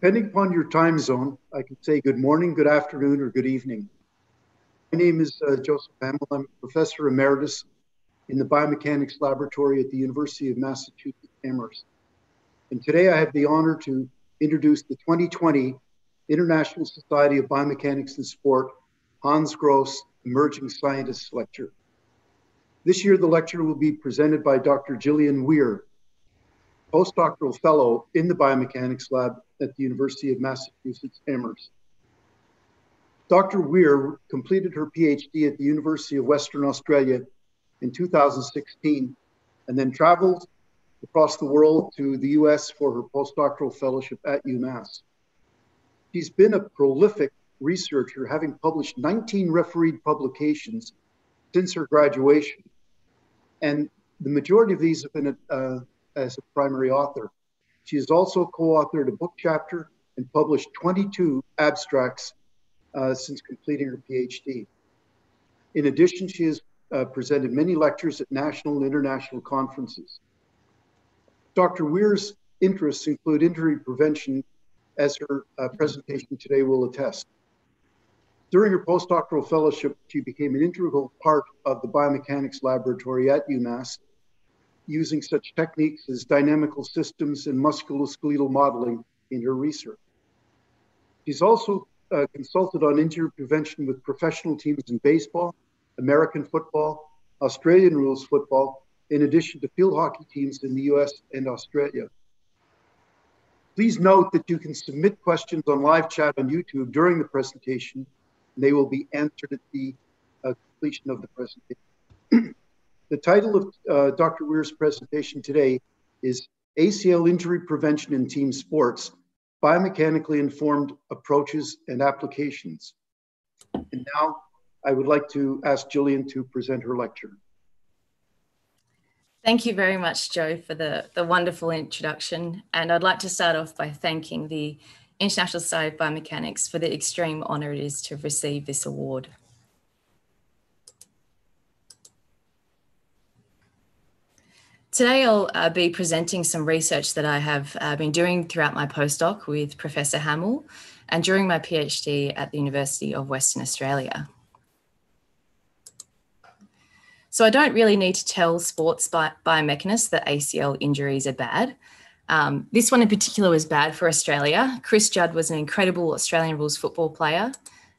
Depending upon your time zone, I can say good morning, good afternoon, or good evening. My name is uh, Joseph Hamill. I'm Professor Emeritus in the Biomechanics Laboratory at the University of Massachusetts Amherst. And today I have the honor to introduce the 2020 International Society of Biomechanics and Sport Hans Gros Emerging Scientists Lecture. This year, the lecture will be presented by Dr. Gillian Weir, postdoctoral fellow in the biomechanics lab at the University of Massachusetts Amherst. Dr. Weir completed her PhD at the University of Western Australia in 2016 and then traveled across the world to the US for her postdoctoral fellowship at UMass. She's been a prolific researcher, having published 19 refereed publications since her graduation. And the majority of these have been uh, as a primary author. She has also co authored a book chapter and published 22 abstracts uh, since completing her PhD. In addition, she has uh, presented many lectures at national and international conferences. Dr. Weir's interests include injury prevention, as her uh, presentation today will attest. During her postdoctoral fellowship, she became an integral part of the biomechanics laboratory at UMass, using such techniques as dynamical systems and musculoskeletal modeling in her research. She's also uh, consulted on injury prevention with professional teams in baseball, American football, Australian rules football, in addition to field hockey teams in the US and Australia. Please note that you can submit questions on live chat on YouTube during the presentation, and they will be answered at the uh, completion of the presentation. the title of uh, Dr. Weir's presentation today is ACL Injury Prevention in Team Sports, Biomechanically Informed Approaches and Applications. And now I would like to ask Gillian to present her lecture. Thank you very much, Joe, for the, the wonderful introduction. And I'd like to start off by thanking the International Society of Biomechanics for the extreme honour it is to receive this award. Today I'll uh, be presenting some research that I have uh, been doing throughout my postdoc with Professor Hamill and during my PhD at the University of Western Australia. So I don't really need to tell sports bi- biomechanists that ACL injuries are bad. Um, this one in particular was bad for Australia. Chris Judd was an incredible Australian rules football player.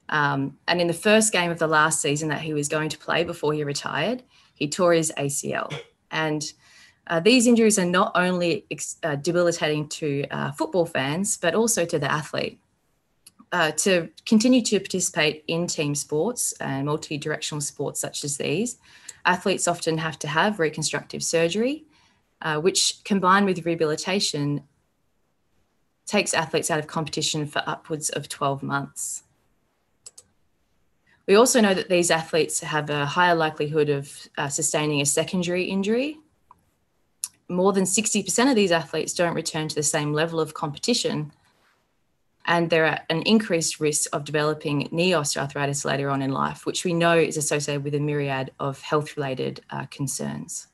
Um, and in the first game of the last season that he was going to play before he retired, he tore his ACL. And uh, these injuries are not only ex- uh, debilitating to uh, football fans, but also to the athlete. Uh, to continue to participate in team sports and multi directional sports such as these, athletes often have to have reconstructive surgery, uh, which combined with rehabilitation takes athletes out of competition for upwards of 12 months. We also know that these athletes have a higher likelihood of uh, sustaining a secondary injury. More than 60% of these athletes don't return to the same level of competition and they're at an increased risk of developing knee osteoarthritis later on in life, which we know is associated with a myriad of health related uh, concerns.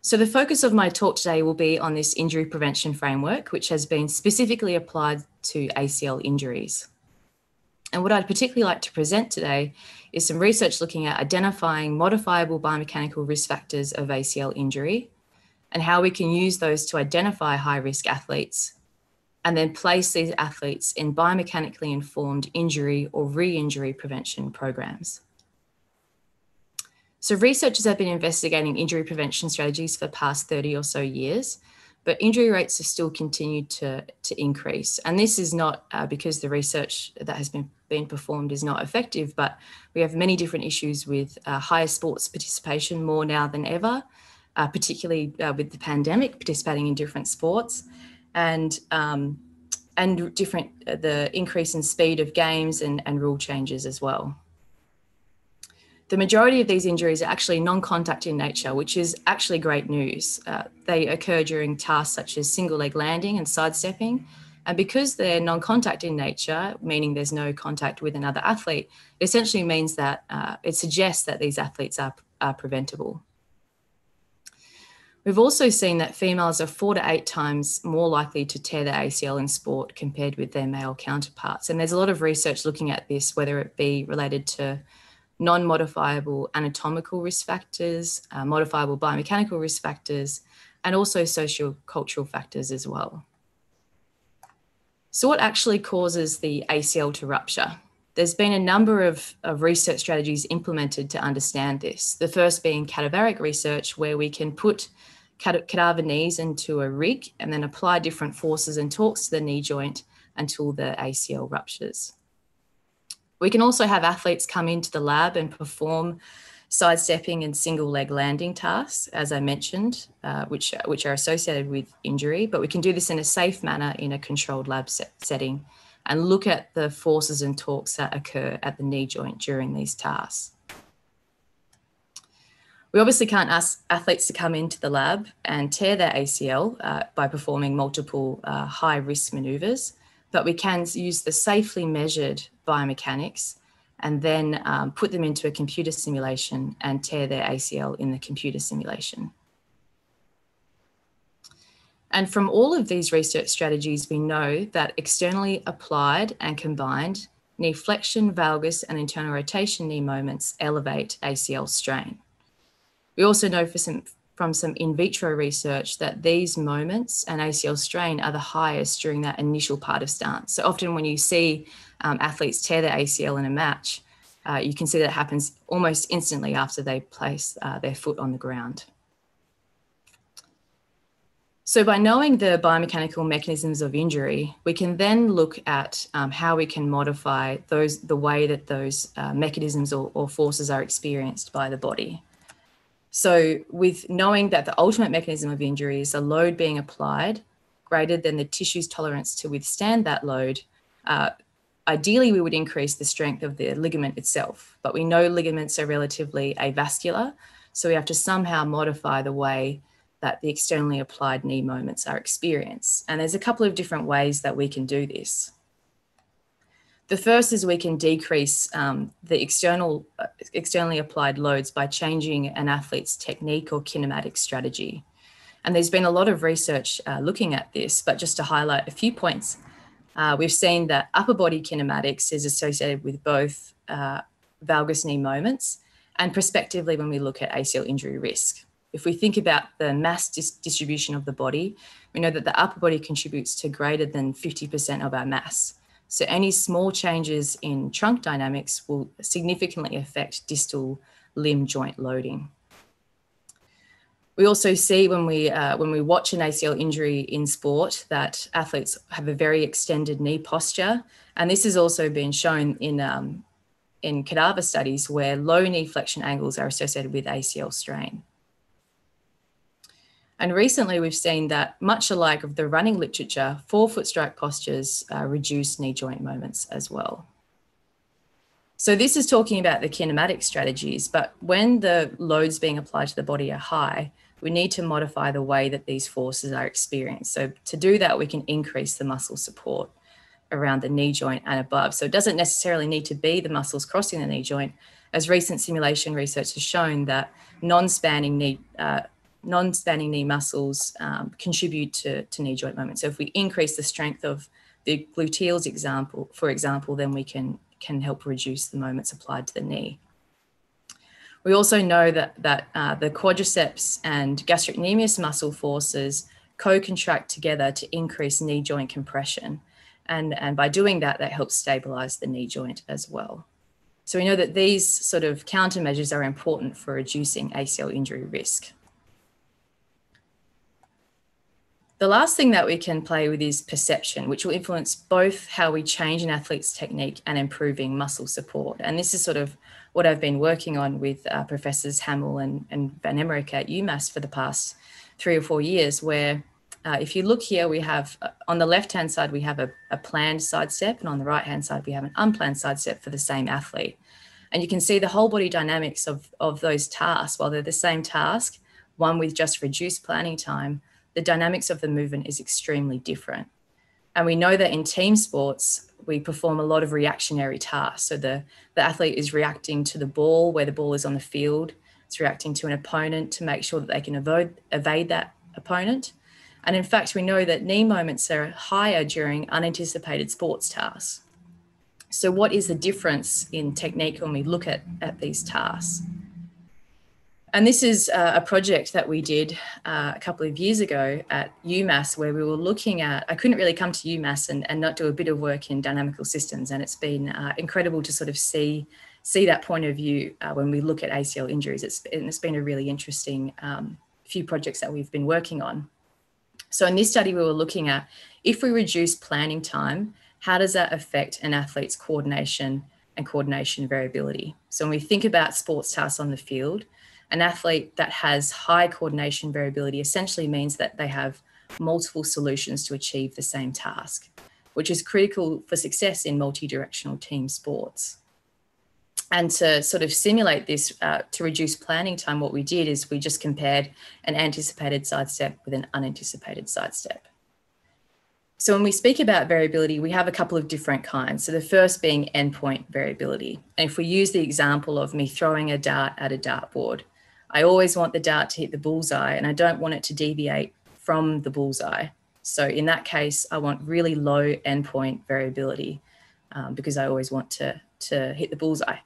So, the focus of my talk today will be on this injury prevention framework, which has been specifically applied to ACL injuries. And what I'd particularly like to present today is some research looking at identifying modifiable biomechanical risk factors of ACL injury and how we can use those to identify high risk athletes and then place these athletes in biomechanically informed injury or re injury prevention programs. So, researchers have been investigating injury prevention strategies for the past 30 or so years, but injury rates have still continued to, to increase. And this is not uh, because the research that has been, been performed is not effective, but we have many different issues with uh, higher sports participation more now than ever, uh, particularly uh, with the pandemic, participating in different sports and um, and different uh, the increase in speed of games and, and rule changes as well. The majority of these injuries are actually non-contact in nature, which is actually great news. Uh, they occur during tasks such as single leg landing and sidestepping. And because they're non contact in nature, meaning there's no contact with another athlete, it essentially means that uh, it suggests that these athletes are, are preventable. We've also seen that females are four to eight times more likely to tear their ACL in sport compared with their male counterparts. And there's a lot of research looking at this, whether it be related to non modifiable anatomical risk factors, uh, modifiable biomechanical risk factors, and also social cultural factors as well. So, what actually causes the ACL to rupture? There's been a number of, of research strategies implemented to understand this. The first being cadaveric research, where we can put cadaver knees into a rig and then apply different forces and torques to the knee joint until the ACL ruptures. We can also have athletes come into the lab and perform sidestepping and single leg landing tasks, as I mentioned, uh, which, which are associated with injury, but we can do this in a safe manner in a controlled lab set setting and look at the forces and torques that occur at the knee joint during these tasks. We obviously can't ask athletes to come into the lab and tear their ACL uh, by performing multiple uh, high risk maneuvers, but we can use the safely measured biomechanics and then um, put them into a computer simulation and tear their ACL in the computer simulation. And from all of these research strategies, we know that externally applied and combined knee flexion, valgus, and internal rotation knee moments elevate ACL strain. We also know for some, from some in vitro research that these moments and ACL strain are the highest during that initial part of stance. So often when you see um, athletes tear their ACL in a match, uh, you can see that happens almost instantly after they place uh, their foot on the ground. So by knowing the biomechanical mechanisms of injury, we can then look at um, how we can modify those the way that those uh, mechanisms or, or, forces are experienced by the body. So with knowing that the ultimate mechanism of injury is a load being applied greater than the tissue's tolerance to withstand that load, uh, ideally we would increase the strength of the ligament itself, but we know ligaments are relatively avascular, so we have to somehow modify the way that the externally applied knee moments are experienced. And there's a couple of different ways that we can do this. The first is we can decrease um, the external, uh, externally applied loads by changing an athlete's technique or kinematic strategy. And there's been a lot of research uh, looking at this, but just to highlight a few points, uh, we've seen that upper body kinematics is associated with both uh, valgus knee moments and prospectively when we look at ACL injury risk. If we think about the mass dis distribution of the body, we know that the upper body contributes to greater than 50% of our mass. So any small changes in trunk dynamics will significantly affect distal limb joint loading. We also see when we uh, when we watch an ACL injury in sport that athletes have a very extended knee posture, and this has also been shown in um, in cadaver studies where low knee flexion angles are associated with ACL strain. And recently, we've seen that, much alike of the running literature, forefoot strike postures uh, reduce knee joint moments as well. So, this is talking about the kinematic strategies, but when the loads being applied to the body are high, we need to modify the way that these forces are experienced. So, to do that, we can increase the muscle support around the knee joint and above. So, it doesn't necessarily need to be the muscles crossing the knee joint, as recent simulation research has shown that non spanning knee. Uh, non-spanning knee muscles um, contribute to, to knee joint moments. So if we increase the strength of the gluteals example, for example, then we can, can help reduce the moments applied to the knee. We also know that, that uh, the quadriceps and gastrocnemius muscle forces co-contract together to increase knee joint compression. And, and by doing that, that helps stabilize the knee joint as well. So we know that these sort of countermeasures are important for reducing ACL injury risk. The last thing that we can play with is perception, which will influence both how we change an athlete's technique and improving muscle support. And this is sort of what I've been working on with uh, Professors Hamill and, and Van Emmerik at UMass for the past three or four years, where uh, if you look here, we have uh, on the left hand side, we have a, a planned sidestep, and on the right hand side, we have an unplanned sidestep for the same athlete. And you can see the whole body dynamics of, of those tasks, while they're the same task, one with just reduced planning time, the dynamics of the movement is extremely different. And we know that in team sports, we perform a lot of reactionary tasks. So the, the athlete is reacting to the ball where the ball is on the field. it's reacting to an opponent to make sure that they can avoid, evade that opponent. And in fact, we know that knee moments are higher during unanticipated sports tasks. So, what is the difference in technique when we look at, at these tasks? And this is a project that we did uh, a couple of years ago at UMass, where we were looking at. I couldn't really come to UMass and, and not do a bit of work in dynamical systems, and it's been uh, incredible to sort of see see that point of view uh, when we look at ACL injuries. It's, it's been a really interesting um, few projects that we've been working on. So in this study, we were looking at if we reduce planning time, how does that affect an athlete's coordination and coordination variability? So when we think about sports tasks on the field, an athlete that has high coordination variability essentially means that they have multiple solutions to achieve the same task, which is critical for success in multi-directional team sports. And to sort of simulate this, uh, to reduce planning time, what we did is we just compared an anticipated sidestep with an unanticipated sidestep. So when we speak about variability, we have a couple of different kinds. So the first being endpoint variability. And if we use the example of me throwing a dart at a dartboard, I always want the dart to hit the bullseye and I don't want it to deviate from the bullseye. So in that case, I want really low endpoint variability um, because I always want to, to hit the bullseye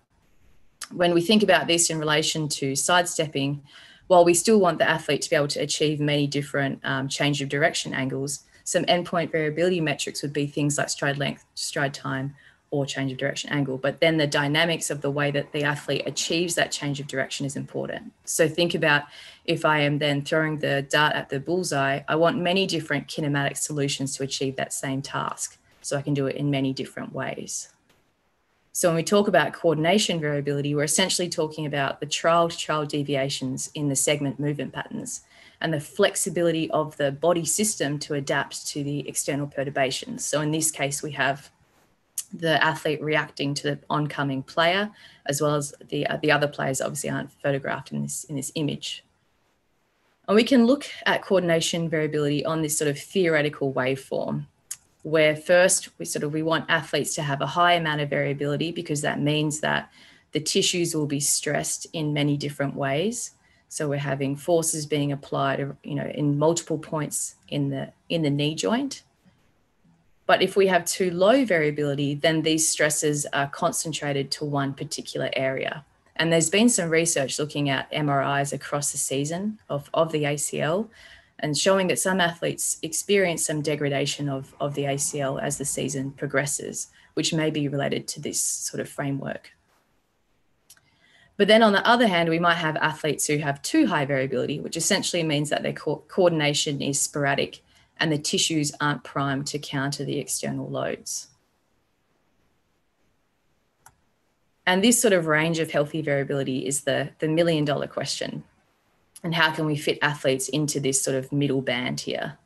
when we think about this in relation to sidestepping, while we still want the athlete to be able to achieve many different um, change of direction angles, some endpoint variability metrics would be things like stride length, stride time, or change of direction angle. But then the dynamics of the way that the athlete achieves that change of direction is important. So think about if I am then throwing the dart at the bullseye, I want many different kinematic solutions to achieve that same task. So I can do it in many different ways. So when we talk about coordination variability, we're essentially talking about the trial to trial deviations in the segment movement patterns and the flexibility of the body system to adapt to the external perturbations. So in this case, we have the athlete reacting to the oncoming player, as well as the, uh, the other players obviously aren't photographed in this, in this image. And we can look at coordination variability on this sort of theoretical waveform where first we sort of we want athletes to have a high amount of variability because that means that the tissues will be stressed in many different ways so we're having forces being applied you know in multiple points in the in the knee joint but if we have too low variability then these stresses are concentrated to one particular area and there's been some research looking at mris across the season of, of the acl and showing that some athletes experience some degradation of, of the ACL as the season progresses, which may be related to this sort of framework. But then on the other hand, we might have athletes who have too high variability, which essentially means that their co- coordination is sporadic and the tissues aren't primed to counter the external loads. And this sort of range of healthy variability is the, the million dollar question and how can we fit athletes into this sort of middle band here?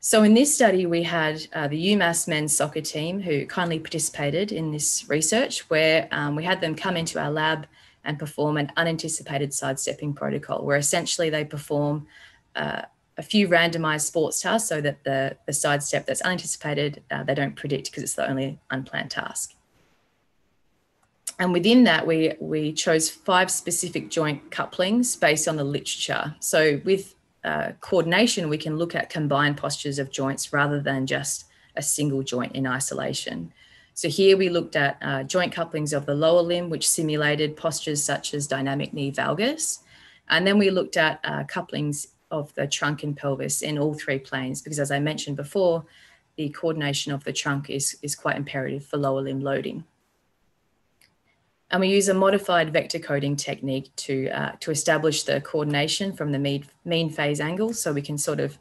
So in this study, we had uh, the UMass men's soccer team who kindly participated in this research where um, we had them come into our lab and perform an unanticipated sidestepping protocol where essentially they perform uh, a few randomized sports tasks so that the, the sidestep that's unanticipated, uh, they don't predict because it's the only unplanned task and within that, we, we chose five specific joint couplings based on the literature. So with uh, coordination, we can look at combined postures of joints rather than just a single joint in isolation. So here we looked at uh, joint couplings of the lower limb, which simulated postures such as dynamic knee valgus. And then we looked at uh, couplings of the trunk and pelvis in all three planes, because as I mentioned before, the coordination of the trunk is, is quite imperative for lower limb loading. And we use a modified vector coding technique to, uh, to establish the coordination from the mean, mean phase angle. So we can sort of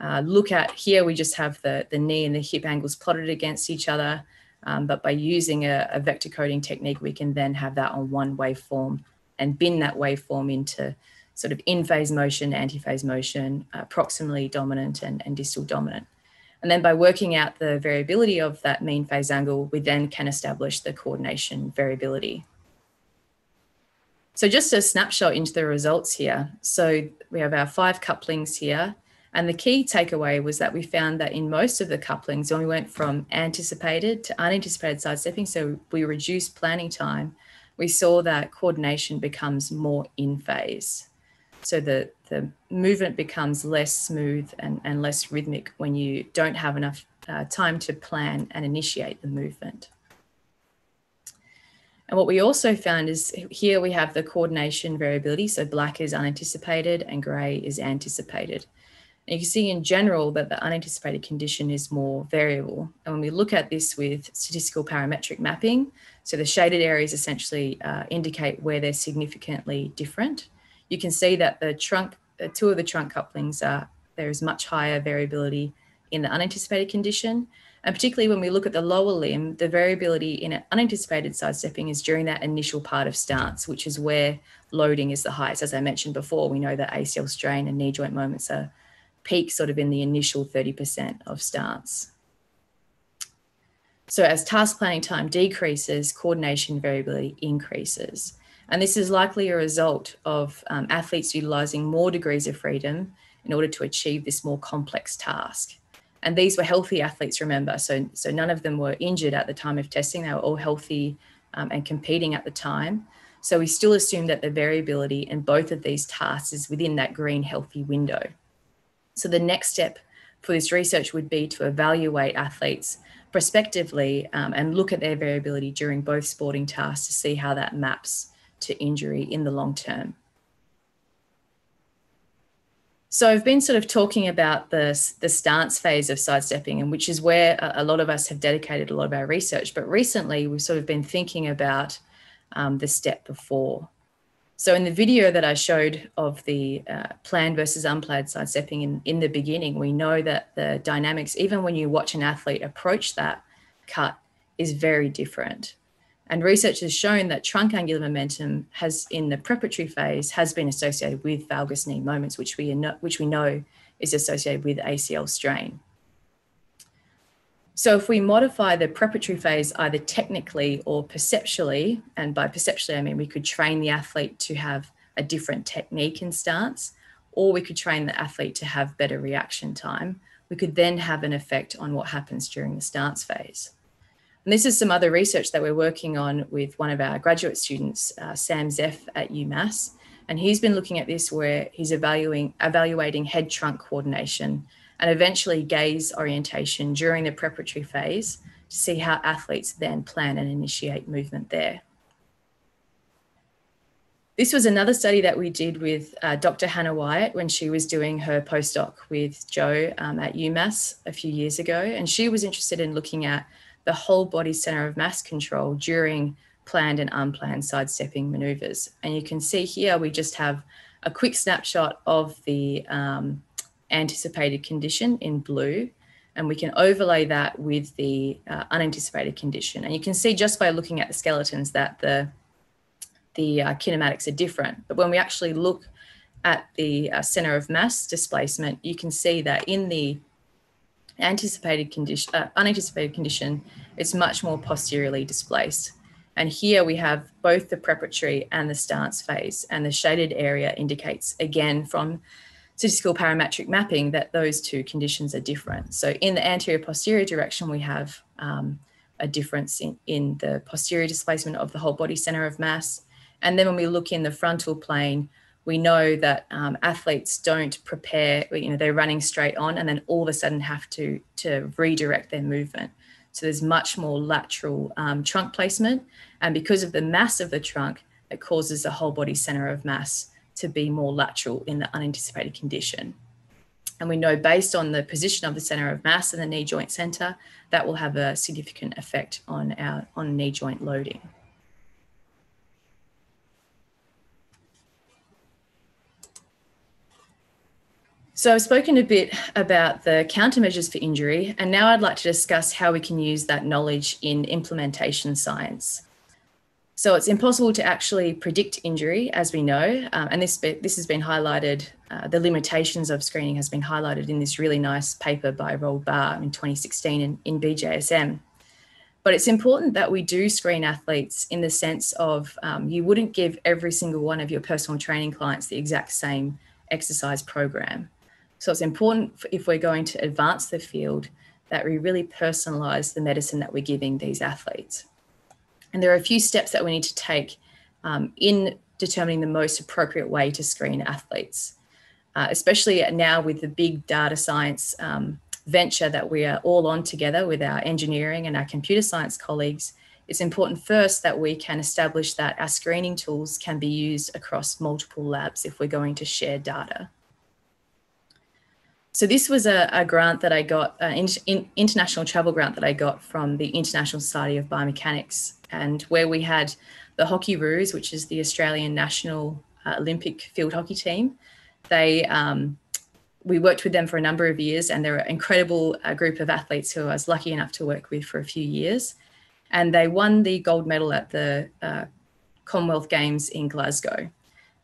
uh, look at here, we just have the, the knee and the hip angles plotted against each other. Um, but by using a, a, vector coding technique, we can then have that on one waveform and bin that waveform into sort of in phase motion, anti phase motion, uh, proximally dominant and, and distal dominant. And then by working out the variability of that mean phase angle, we then can establish the coordination variability. So just a snapshot into the results here. So we have our five couplings here. And the key takeaway was that we found that in most of the couplings, when we went from anticipated to unanticipated sidestepping, so we reduced planning time, we saw that coordination becomes more in phase. So the, the movement becomes less smooth and, and less rhythmic when you don't have enough uh, time to plan and initiate the movement. And what we also found is here we have the coordination variability. So black is unanticipated and gray is anticipated. And you can see in general that the unanticipated condition is more variable. And when we look at this with statistical parametric mapping, so the shaded areas essentially uh, indicate where they're significantly different. You can see that the trunk, uh, two of the trunk couplings are, there is much higher variability in the unanticipated condition. And particularly when we look at the lower limb, the variability in unanticipated sidestepping is during that initial part of stance, which is where loading is the highest. As I mentioned before, we know that ACL strain and knee joint moments are peak sort of in the initial 30% of stance. So as task planning time decreases, coordination variability increases. And this is likely a result of um, athletes utilizing more degrees of freedom in order to achieve this more complex task. And these were healthy athletes, remember. So, so none of them were injured at the time of testing. They were all healthy um, and competing at the time. So we still assume that the variability in both of these tasks is within that green healthy window. So the next step for this research would be to evaluate athletes prospectively um, and look at their variability during both sporting tasks to see how that maps to injury in the long term. So I've been sort of talking about the, the stance phase of sidestepping, and which is where a, lot of us have dedicated a lot of our research. But recently, we've sort of been thinking about um, the step before. So in the video that I showed of the uh, planned versus unplanned sidestepping in, in the beginning, we know that the dynamics, even when you watch an athlete approach that cut, is very different. And research has shown that trunk angular momentum has, in the preparatory phase, has been associated with valgus knee moments, which we, know, which we know is associated with ACL strain. So if we modify the preparatory phase either technically or perceptually, and by perceptually I mean we could train the athlete to have a different technique and stance, or we could train the athlete to have better reaction time, we could then have an effect on what happens during the stance phase. And this is some other research that we're working on with one of our graduate students, uh, Sam Zeff at UMass. And he's been looking at this where he's evaluating, evaluating head trunk coordination and eventually gaze orientation during the preparatory phase to see how athletes then plan and initiate movement there. This was another study that we did with uh, Dr. Hannah Wyatt when she was doing her postdoc with Joe um, at UMass a few years ago. And she was interested in looking at the whole body center of mass control during planned and unplanned sidestepping maneuvers. And you can see here we just have a quick snapshot of the um, anticipated condition in blue and we can overlay that with the uh, unanticipated condition. And you can see just by looking at the skeletons that the, the uh, kinematics are different. But when we actually look at the uh, center of mass displacement, you can see that in the anticipated condition, uh, unanticipated condition, it's much more posteriorly displaced. And here we have both the preparatory and the stance phase, and the shaded area indicates again from statistical parametric mapping that those two conditions are different. So in the anterior posterior direction, we have um, a difference in, in the posterior displacement of the whole body center of mass. And then when we look in the frontal plane, we know that um, athletes don't prepare, you know, they're running straight on and then all of a sudden have to, to redirect their movement. So there's much more lateral um, trunk placement. And because of the mass of the trunk, it causes the whole body center of mass to be more lateral in the unanticipated condition. And we know based on the position of the center of mass and the knee joint center, that will have a significant effect on our on knee joint loading. So I've spoken a bit about the countermeasures for injury, and now I'd like to discuss how we can use that knowledge in implementation science. So it's impossible to actually predict injury, as we know, um, and this this has been highlighted. Uh, the limitations of screening has been highlighted in this really nice paper by Roald Bahr in 2016 in, in BJSM. But it's important that we do screen athletes in the sense of um, you wouldn't give every single one of your personal training clients the exact same exercise program. So it's important if we're going to advance the field that we really personalize the medicine that we're giving these athletes. And there are a few steps that we need to take um, in determining the most appropriate way to screen athletes, uh, especially now with the big data science um, venture that we are all on together with our engineering and our computer science colleagues. It's important first that we can establish that our screening tools can be used across multiple labs if we're going to share data. So this was a, a grant that I got, an in, in, international travel grant that I got from the International Society of Biomechanics, and where we had the Hockeyroos, which is the Australian national uh, Olympic field hockey team. They um, we worked with them for a number of years, and they're an incredible uh, group of athletes who I was lucky enough to work with for a few years. And they won the gold medal at the uh, Commonwealth Games in Glasgow.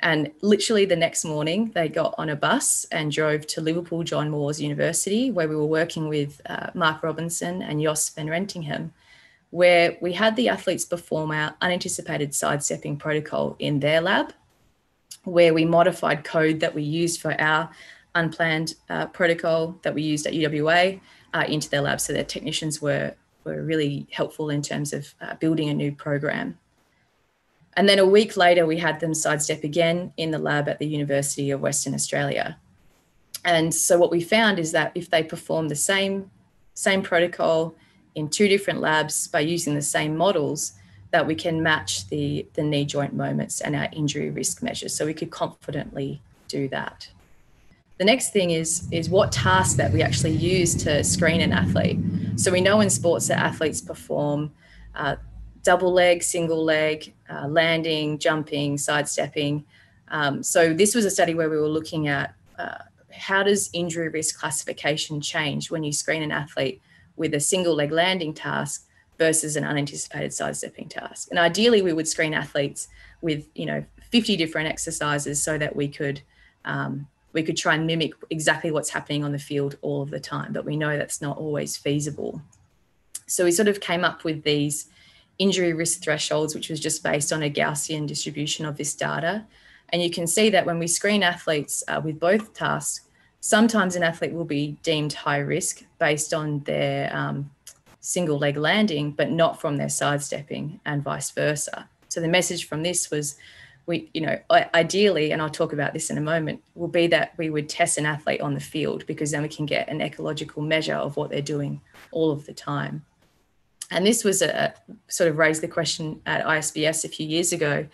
And literally the next morning, they got on a bus and drove to Liverpool John Moores University, where we were working with uh, Mark Robinson and Jos Vanrenterghem, where we had the athletes perform our unanticipated sidestepping protocol in their lab, where we modified code that we used for our unplanned uh, protocol that we used at UWA uh, into their lab. So their technicians were, were really helpful in terms of uh, building a new program. And then a week later, we had them sidestep again in the lab at the University of Western Australia. And so what we found is that if they perform the same, same protocol in two different labs by using the same models, that we can match the, the knee joint moments and our injury risk measures. So we could confidently do that. The next thing is, is what tasks that we actually use to screen an athlete. So we know in sports that athletes perform uh, double leg, single leg, uh, landing, jumping, sidestepping. Um, so this was a study where we were looking at uh, how does injury risk classification change when you screen an athlete with a single leg landing task versus an unanticipated sidestepping task. And ideally, we would screen athletes with you know 50 different exercises so that we could um, we could try and mimic exactly what's happening on the field all of the time. But we know that's not always feasible. So we sort of came up with these injury risk thresholds, which was just based on a Gaussian distribution of this data. And you can see that when we screen athletes uh, with both tasks, sometimes an athlete will be deemed high risk based on their um, single leg landing, but not from their sidestepping and vice versa. So the message from this was we, you know, ideally, and I'll talk about this in a moment, will be that we would test an athlete on the field because then we can get an ecological measure of what they're doing all of the time. And this was a sort of raised the question at ISBS a few years ago.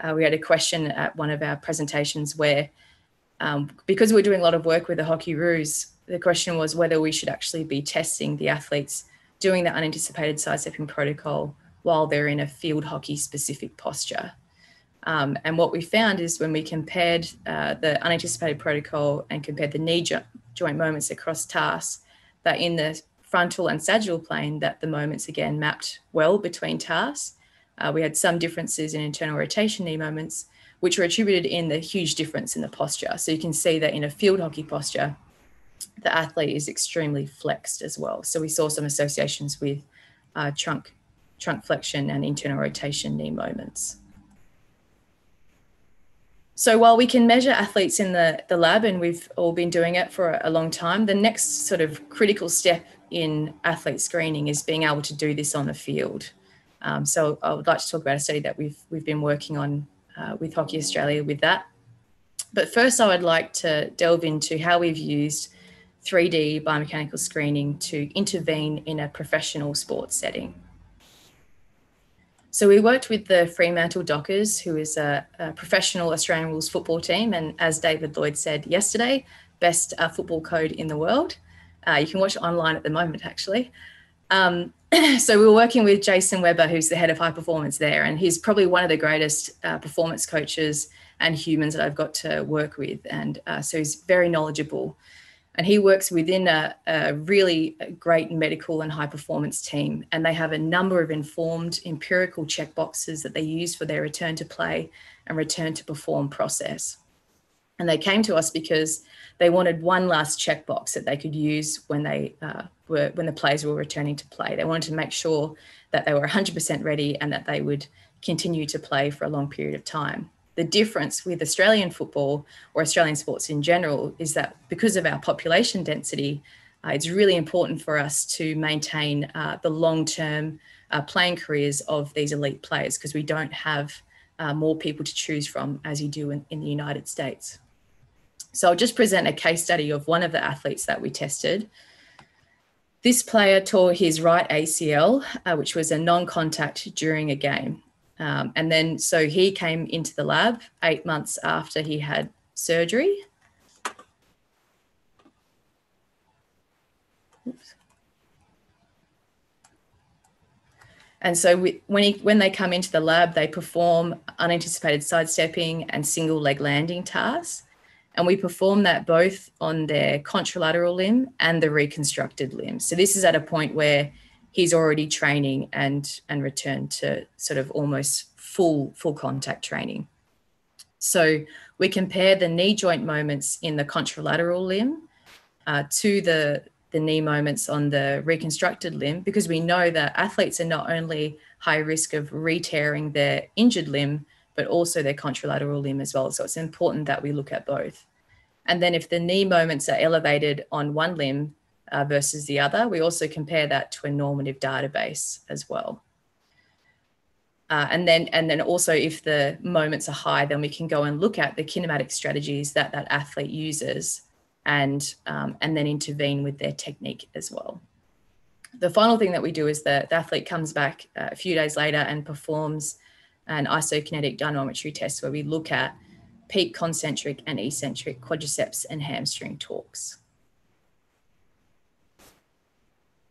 Uh, we had a question at one of our presentations where, um, because we're doing a lot of work with the Hockeyroos, the question was whether we should actually be testing the athletes doing the unanticipated sidestepping protocol while they're in a field hockey specific posture. Um, and what we found is when we compared uh, the unanticipated protocol and compared the knee jo- joint moments across tasks, that in the frontal and sagittal plane that the moments again mapped well between tasks. Uh, we had some differences in internal rotation knee moments, which were attributed in the huge difference in the posture. So you can see that in a field hockey posture, the athlete is extremely flexed as well. So we saw some associations with uh, trunk, trunk flexion and internal rotation knee moments. So while we can measure athletes in the, the lab, and we've all been doing it for a long time, the next sort of critical step in athlete screening is being able to do this on the field. Um, so I would like to talk about a study that we've we've been working on uh, with Hockey Australia with that. But first, I would like to delve into how we've used 3D biomechanical screening to intervene in a professional sports setting. So we worked with the Fremantle Dockers, who is a, a professional Australian rules football team, and as David Lloyd said yesterday, best uh, football code in the world. Uh, you can watch it online at the moment, actually. Um, so we were working with Jason Weber, who's the head of high performance there, and he's probably one of the greatest uh, performance coaches and humans that I've got to work with. And uh, so he's very knowledgeable. And he works within a, a, really great medical and high performance team. And they have a number of informed empirical checkboxes that they use for their return to play and return to perform process. And they came to us because they wanted one last checkbox that they could use when they uh, were when the players were returning to play. They wanted to make sure that they were 100% ready and that they would continue to play for a long period of time. The difference with Australian football or Australian sports in general is that because of our population density, uh, it's really important for us to maintain uh, the long term uh, playing careers of these elite players because we don't have uh, more people to choose from as you do in, in the United States. So I'll just present a case study of one of the athletes that we tested. This player tore his right ACL, uh, which was a non contact during a game. Um, and then, so he came into the lab eight months after he had surgery. And so we, when, he, when they come into the lab, they perform unanticipated sidestepping and single leg landing tasks. And we perform that both on their contralateral limb and the reconstructed limb. So this is at a point where he's already training and, and returned to sort of almost full, full contact training. So we compare the knee joint moments in the contralateral limb uh, to the, the knee moments on the reconstructed limb because we know that athletes are not only high risk of re-tearing their injured limb, but also their contralateral limb as well. So it's important that we look at both. And then if the knee moments are elevated on one limb uh, versus the other, we also compare that to a normative database as well. Uh, and then and then also if the moments are high, then we can go and look at the kinematic strategies that that athlete uses and, um, and then intervene with their technique as well. The final thing that we do is that the athlete comes back uh, a few days later and performs an isokinetic dynamometry test where we look at peak concentric and eccentric quadriceps and hamstring torques.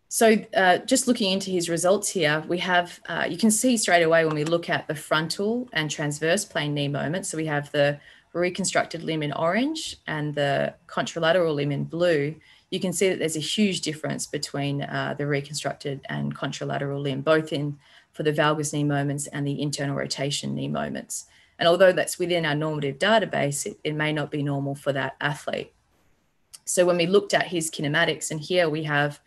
So uh, just looking into his results here, we have, uh, you can see straight away when we look at the frontal and transverse plane knee moments. So we have the reconstructed limb in orange and the contralateral limb in blue. You can see that there's a huge difference between uh, the reconstructed and contralateral limb, both in for the valgus knee moments and the internal rotation knee moments. And although that's within our normative database, it, it may not be normal for that athlete. So when we looked at his kinematics, and here we have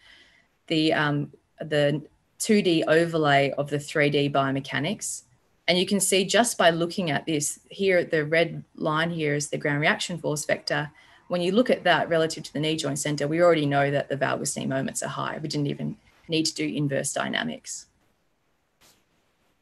the, um, the 2D overlay of the 3D biomechanics. And you can see just by looking at this here, at the red line here is the ground reaction force vector. When you look at that relative to the knee joint center, we already know that the valgus knee moments are high. We didn't even need to do inverse dynamics.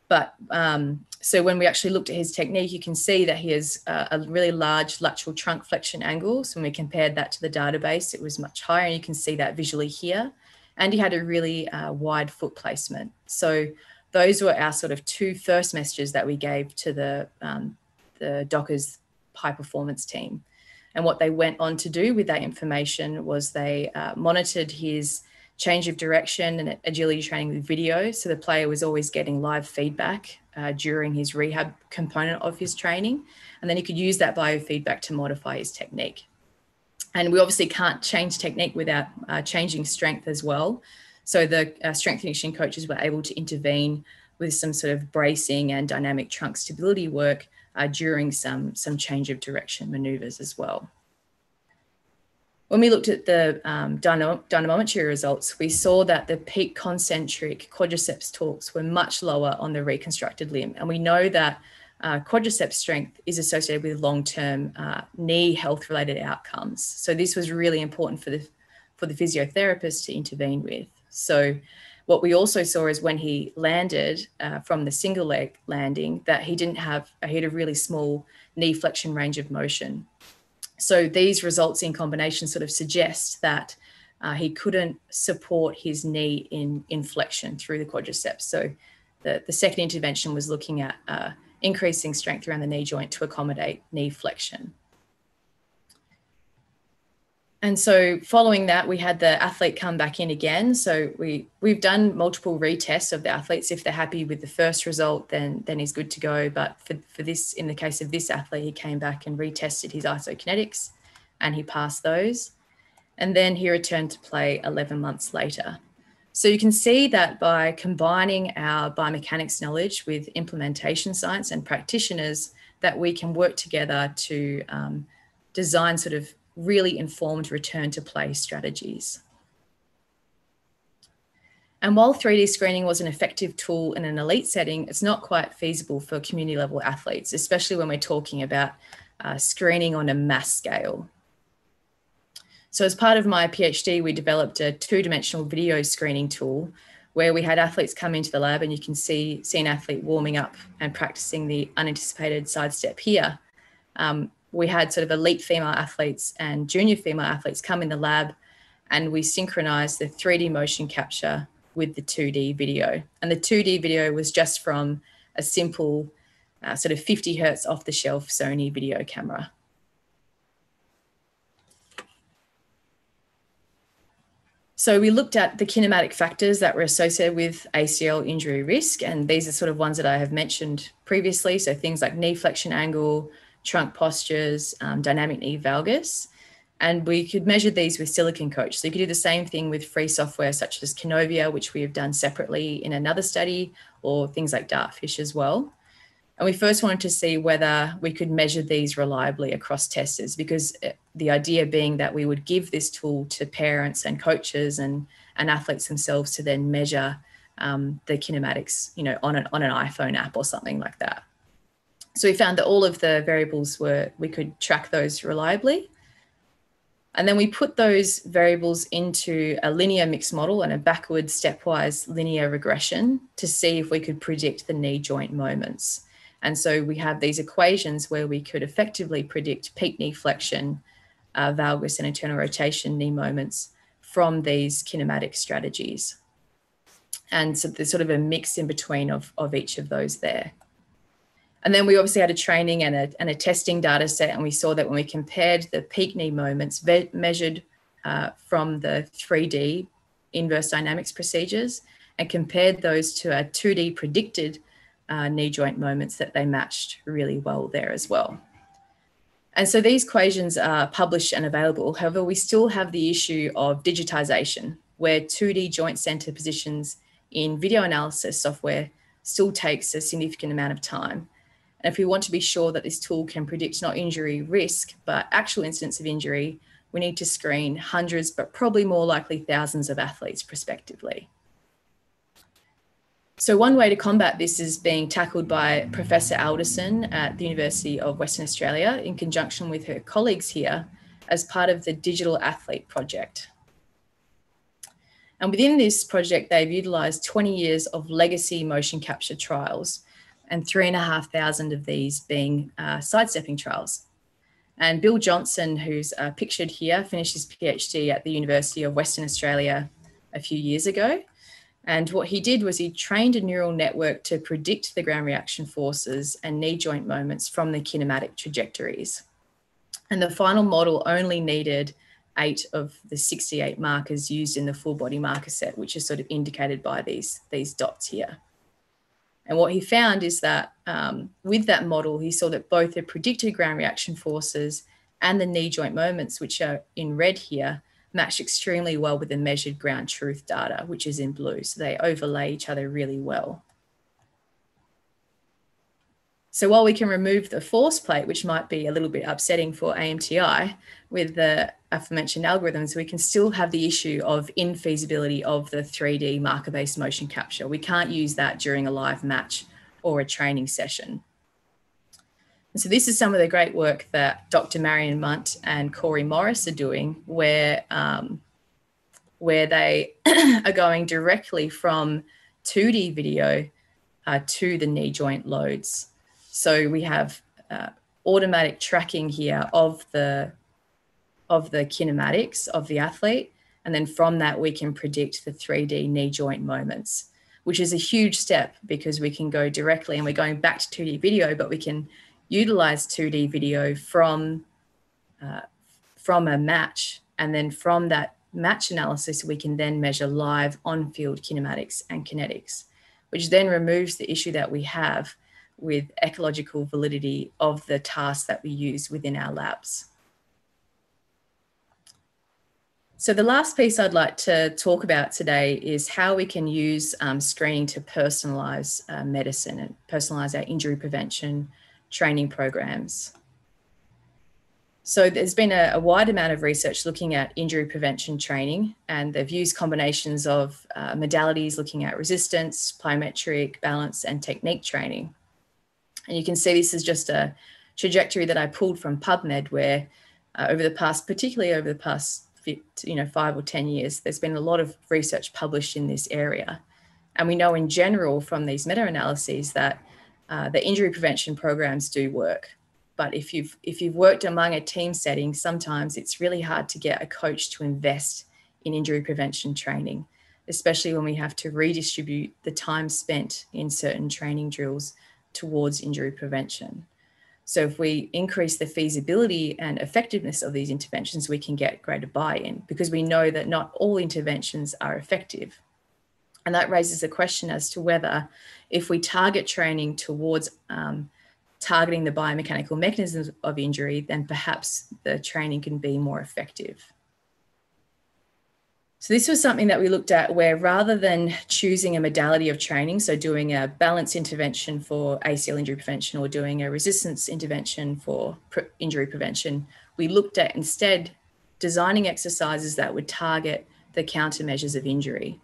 But um, so when we actually looked at his technique, you can see that he has uh, a really large lateral trunk flexion angle. So when we compared that to the database, it was much higher. And you can see that visually here and he had a really uh, wide foot placement. So those were our sort of two first messages that we gave to the um, the Dockers high performance team. And what they went on to do with that information was they uh, monitored his change of direction and agility training with video. So the player was always getting live feedback uh, during his rehab component of his training. And then he could use that biofeedback to modify his technique. And we obviously can't change technique without uh, changing strength as well. So the uh, strength conditioning coaches were able to intervene with some sort of bracing and dynamic trunk stability work uh, during some, some change of direction maneuvers as well. When we looked at the um, dynamometry results, we saw that the peak concentric quadriceps torques were much lower on the reconstructed limb. And we know that uh, quadriceps strength is associated with long-term uh, knee health-related outcomes. So this was really important for the for the physiotherapist to intervene with. So what we also saw is when he landed uh, from the single leg landing that he didn't have he had a really small knee flexion range of motion. So these results in combination sort of suggest that uh, he couldn't support his knee in, in flexion through the quadriceps. So the, the second intervention was looking at uh, increasing strength around the knee joint to accommodate knee flexion. And so following that, we had the athlete come back in again. So we, we've done multiple retests of the athletes. If they're happy with the first result, then, then he's good to go. But for, for this, in the case of this athlete, he came back and retested his isokinetics and he passed those. And then he returned to play 11 months later. So you can see that by combining our biomechanics knowledge with implementation science and practitioners, that we can work together to um, design sort of really informed return to play strategies. And while 3D screening was an effective tool in an elite setting, it's not quite feasible for community level athletes, especially when we're talking about uh, screening on a mass scale. So as part of my PhD, we developed a two-dimensional video screening tool where we had athletes come into the lab and you can see, see an athlete warming up and practicing the unanticipated sidestep here. Um, we had sort of elite female athletes and junior female athletes come in the lab and we synchronized the 3D motion capture with the 2D video. And the 2D video was just from a simple uh, sort of 50 hertz off the shelf Sony video camera. So we looked at the kinematic factors that were associated with ACL injury risk, and these are sort of ones that I have mentioned previously. So things like knee flexion angle, trunk postures, um, dynamic knee valgus. And we could measure these with Silicon Coach. So you could do the same thing with free software such as Kinovea, which we have done separately in another study, or things like Dartfish as well. And we first wanted to see whether we could measure these reliably across testers, because eh, the idea being that we would give this tool to parents and coaches and, and athletes themselves to then measure um, the kinematics, you know, on an, on an iPhone app or something like that. So we found that all of the variables were, we could track those reliably. And then we put those variables into a linear mixed model and a backward stepwise linear regression to see if we could predict the knee joint moments. And so we have these equations where we could effectively predict peak knee flexion, uh, valgus, and internal rotation knee moments from these kinematic strategies. And so there's sort of a mix in between of, of each of those there. And then we obviously had a training and a, and a testing data set, and we saw that when we compared the peak knee moments measured uh, from the 3D inverse dynamics procedures and compared those to our 2D predicted uh, knee joint moments that they matched really well there as well. And so these equations are published and available. However, we still have the issue of digitization, where 2D joint center positions in video analysis software still takes a significant amount of time. And if we want to be sure that this tool can predict not injury risk, but actual incidents of injury, we need to screen hundreds, but probably more likely thousands of athletes prospectively. So one way to combat this is being tackled by Professor Alderson at the University of Western Australia in conjunction with her colleagues here as part of the Digital Athlete Project. And within this project, they've utilised 20 years of legacy motion capture trials and 3,500 of these being uh, sidestepping trials. And Bill Johnson, who's uh, pictured here, finished his PhD at the University of Western Australia a few years ago and what he did was he trained a neural network to predict the ground reaction forces and knee joint moments from the kinematic trajectories. And the final model only needed eight of the 68 markers used in the full body marker set, which is sort of indicated by these, these dots here. And what he found is that um, with that model, he saw that both the predicted ground reaction forces and the knee joint moments, which are in red here, match extremely well with the measured ground truth data, which is in blue. So they overlay each other really well. So while we can remove the force plate, which might be a little bit upsetting for AMTI with the aforementioned algorithms, we can still have the issue of infeasibility of the 3D marker-based motion capture. We can't use that during a live match or a training session. And so this is some of the great work that Dr. Marion Mundt and Corey Morris are doing, where um, where they are going directly from 2D video uh, to the knee joint loads. So we have uh, automatic tracking here of the of the kinematics of the athlete, and then from that we can predict the 3D knee joint moments, which is a huge step because we can go directly and we're going back to 2D video, but we can utilize 2D video from, uh, from a match. And then from that match analysis, we can then measure live on field kinematics and kinetics, which then removes the issue that we have with ecological validity of the tasks that we use within our labs. So the last piece I'd like to talk about today is how we can use um, screening to personalize uh, medicine and personalize our injury prevention training programs. So there's been a, a, wide amount of research looking at injury prevention training, and they've used combinations of uh, modalities looking at resistance, plyometric, balance, and technique training. And you can see this is just a trajectory that I pulled from PubMed, where uh, over the past, particularly over the past, you know, five or ten years, there's been a lot of research published in this area. And we know in general from these meta-analyses that uh, the injury prevention programs do work. But if you've if you've worked among a team setting, sometimes it's really hard to get a coach to invest in injury prevention training, especially when we have to redistribute the time spent in certain training drills towards injury prevention. So if we increase the feasibility and effectiveness of these interventions, we can get greater buy-in because we know that not all interventions are effective. And that raises a question as to whether if we target training towards um, targeting the biomechanical mechanisms of injury, then perhaps the training can be more effective. So this was something that we looked at where rather than choosing a modality of training, so doing a balance intervention for ACL injury prevention or doing a resistance intervention for pre injury prevention, we looked at instead designing exercises that would target the countermeasures of injury.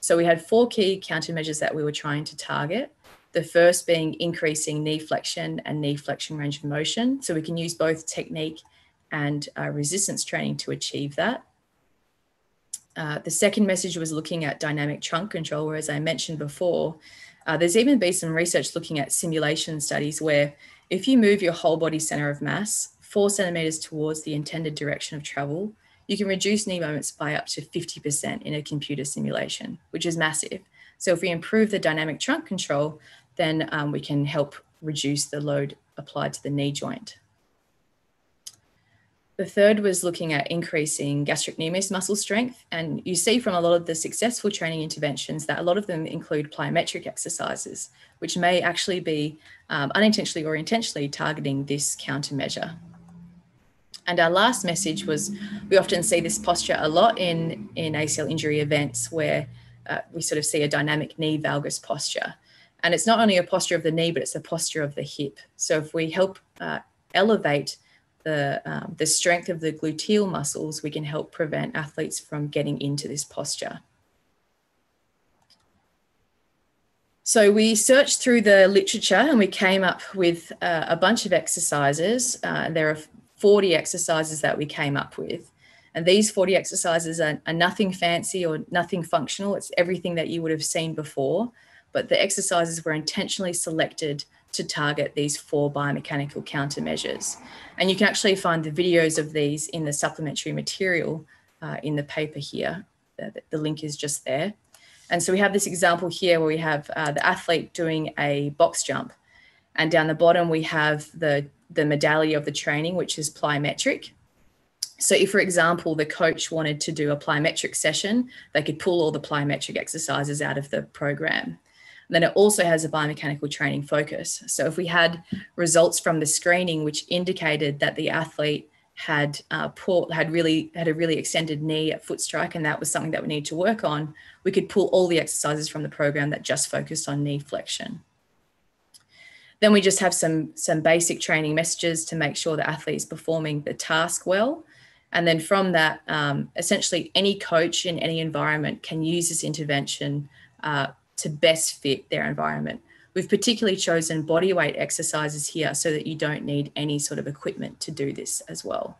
So we had four key countermeasures that we were trying to target. The first being increasing knee flexion and knee flexion range of motion. So we can use both technique and uh, resistance training to achieve that. Uh, the second message was looking at dynamic trunk control, where, as I mentioned before, uh, there's even been some research looking at simulation studies where if you move your whole body center of mass four centimeters towards the intended direction of travel, you can reduce knee moments by up to 50% in a computer simulation, which is massive. So if we improve the dynamic trunk control, then um, we can help reduce the load applied to the knee joint. The third was looking at increasing gastrocnemius muscle strength. And you see from a lot of the successful training interventions that a lot of them include plyometric exercises, which may actually be um, unintentionally or intentionally targeting this countermeasure. And our last message was we often see this posture a lot in, in ACL injury events where uh, we sort of see a dynamic knee valgus posture. And it's not only a posture of the knee, but it's a posture of the hip. So if we help uh, elevate the, um, the strength of the gluteal muscles, we can help prevent athletes from getting into this posture. So we searched through the literature and we came up with uh, a bunch of exercises. Uh, there are 40 exercises that we came up with. And these 40 exercises are, are nothing fancy or nothing functional. It's everything that you would have seen before. But the exercises were intentionally selected to target these four biomechanical countermeasures. And you can actually find the videos of these in the supplementary material uh, in the paper here. The, the, link is just there. And so we have this example here where we have uh, the athlete doing a box jump. And down the bottom, we have the, the modality of the training, which is plyometric. So if, for example, the coach wanted to do a plyometric session, they could pull all the plyometric exercises out of the program. Then it also has a biomechanical training focus. So if we had results from the screening which indicated that the athlete had uh, poor, had really had a really extended knee at foot strike, and that was something that we need to work on, we could pull all the exercises from the program that just focused on knee flexion. Then we just have some some basic training messages to make sure the athlete is performing the task well. And then from that, um, essentially any coach in any environment can use this intervention uh, to best fit their environment. We've particularly chosen body weight exercises here so that you don't need any sort of equipment to do this as well.